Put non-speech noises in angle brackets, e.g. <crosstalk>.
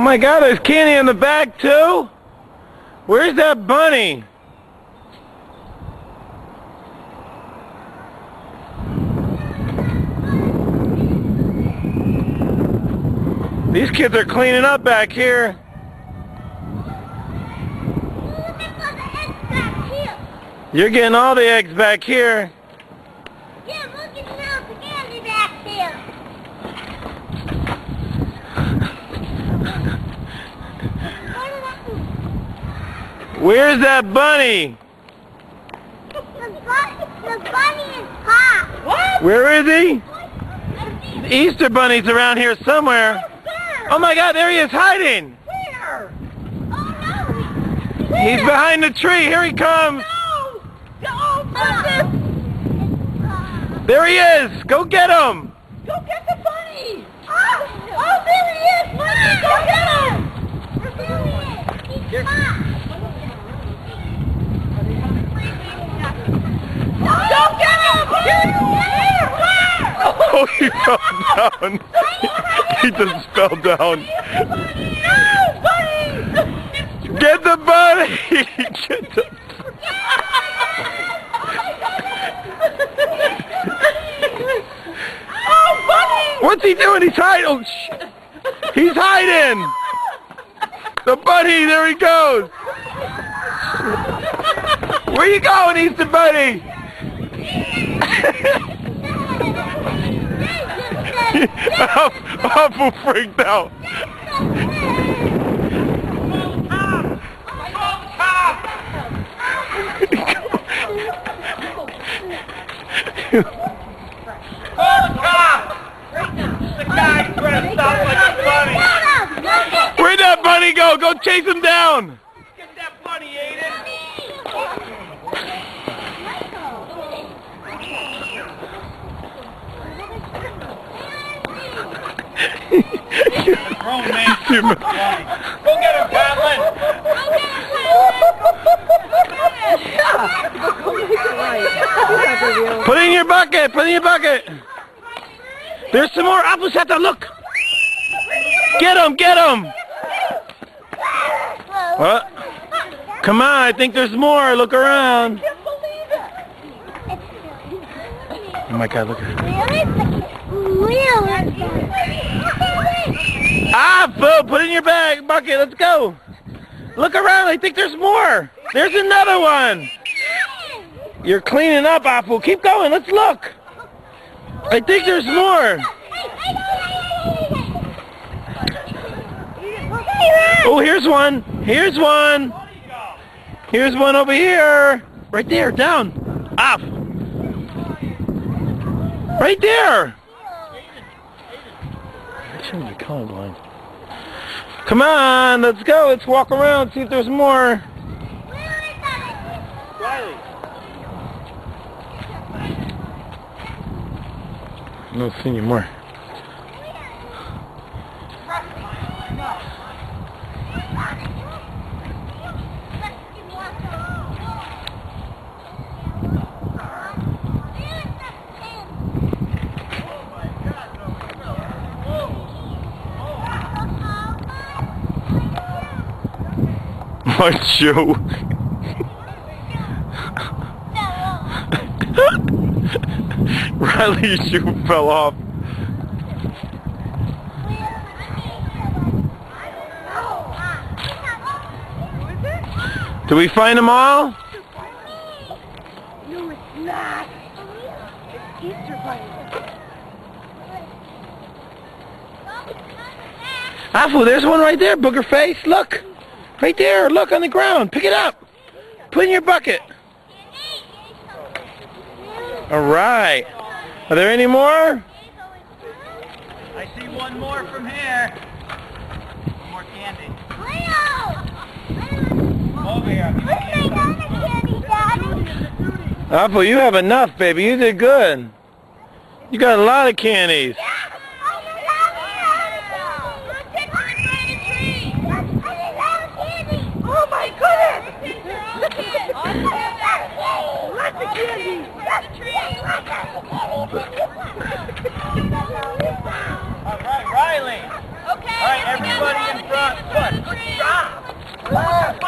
Oh my god, there's candy in the back too? Where's that bunny? These kids are cleaning up back here. You're getting all the eggs back here. Yeah, look at now the candy back there. Where's that bunny? The, bu- the bunny is hot. What? Where is he? The Easter bunny's around here somewhere. Where? Oh my god, there he is hiding. Where? Oh no. He's behind the tree. Here he comes. No. No. Oh, uh, There he is. Go get him. Go get the bunny! Oh, oh there he is! Bunny, go get him! There he is! He's hot! Go get him! Where? Where? He fell down. he just fell down. Get the bunny. Get the... What's he doing? He's hiding. Oh, He's hiding. The bunny. There he goes. Where you going, Easter bunny? <laughs> Apple freaked out. Call the! Right now. The stop like a bunny. Where'd that bunny go? Go chase him down. Go get him, Patlin. Put it in your bucket. Put it in your bucket. There's some more apples at the look. Get him. Get him. What? Uh, come on. I think there's more. Look around. Oh my God. Look at Apple. Ah, put it in your bag bucket. Let's go. Look around. I think there's more. There's another one. You're cleaning up, Apple. Keep going. Let's look. I think there's more. Oh, here's one. Here's one. Here's one over here. Right there, down. Off. Right there. I shouldn't be colorblind. Come on, let's go. Let's walk around, see if there's more. Riley. No, see any My shoe. Riley's shoe fell off. Did we find them all? No, it's not. It's Easter bunny. There's one right there, booger face. Look. Right there. Look on the ground. Pick it up. Put it in your bucket. All right. Are there any more? I see one more from here. One more candy. Leo! Over here. Apple, you have enough, baby. You did good. You got a lot of candies. right, everybody in front. One, drop. Left.